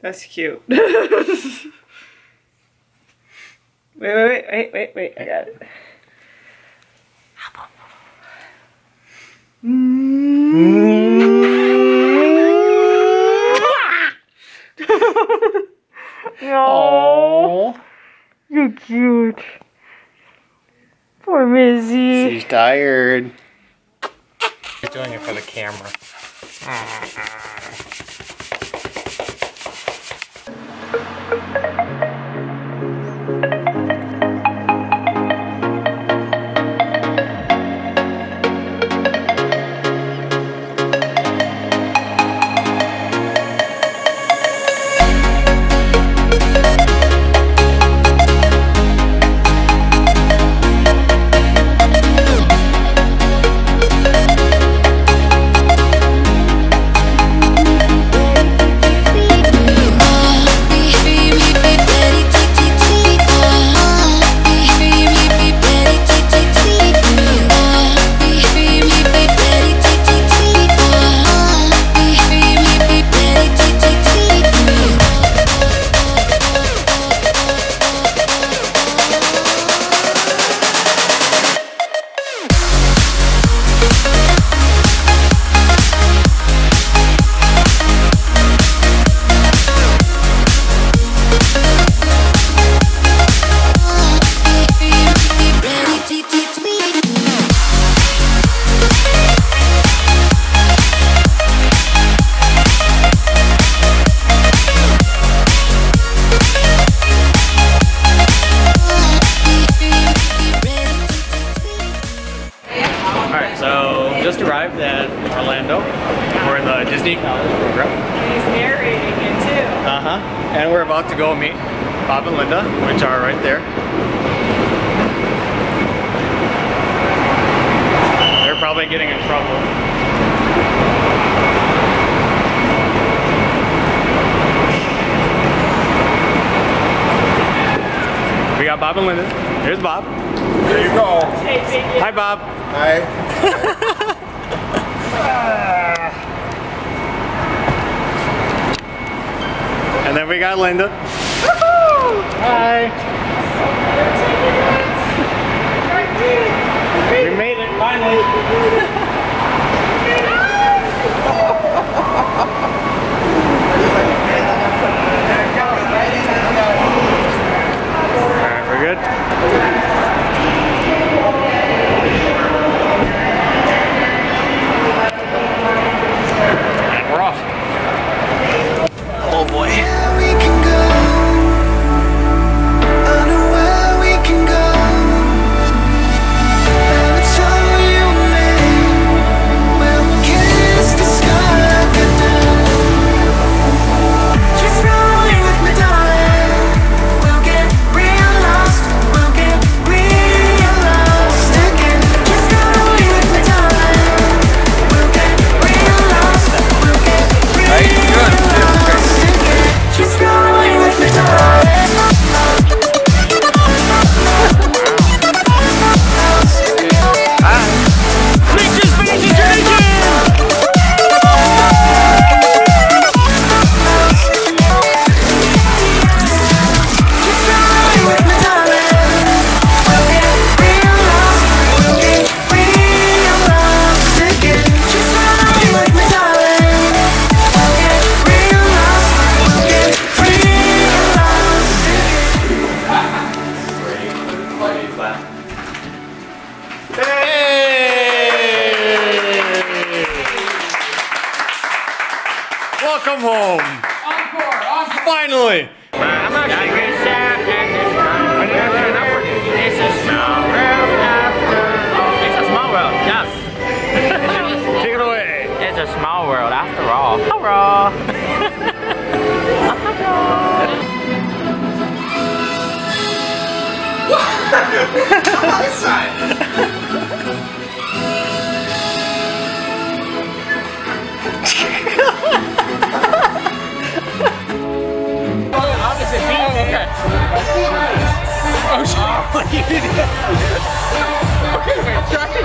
That's cute. wait, wait, wait, wait, wait, wait. I got it. no. You're cute. Poor Missy. She's tired. She's doing it for the camera. We're in the Disney College program. He's narrating it too. Uh-huh. And we're about to go meet Bob and Linda, which are right there. They're probably getting in trouble. We got Bob and Linda. Here's Bob. There you go. Taping. Hi, Bob. Hi. then we got Linda. Hi. Welcome home. Encore, encore. Finally. It's a okay, wait, try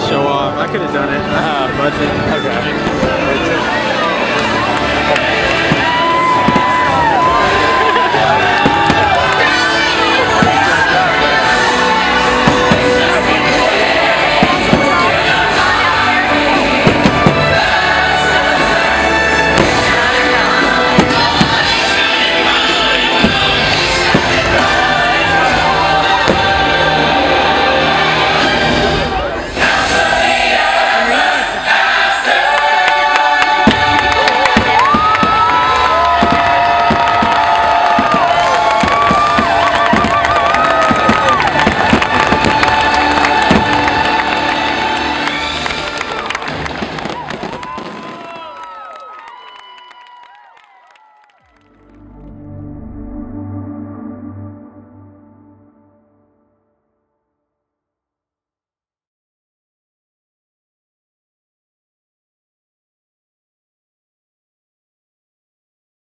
to show off. I could have done it. I had a budget. Okay.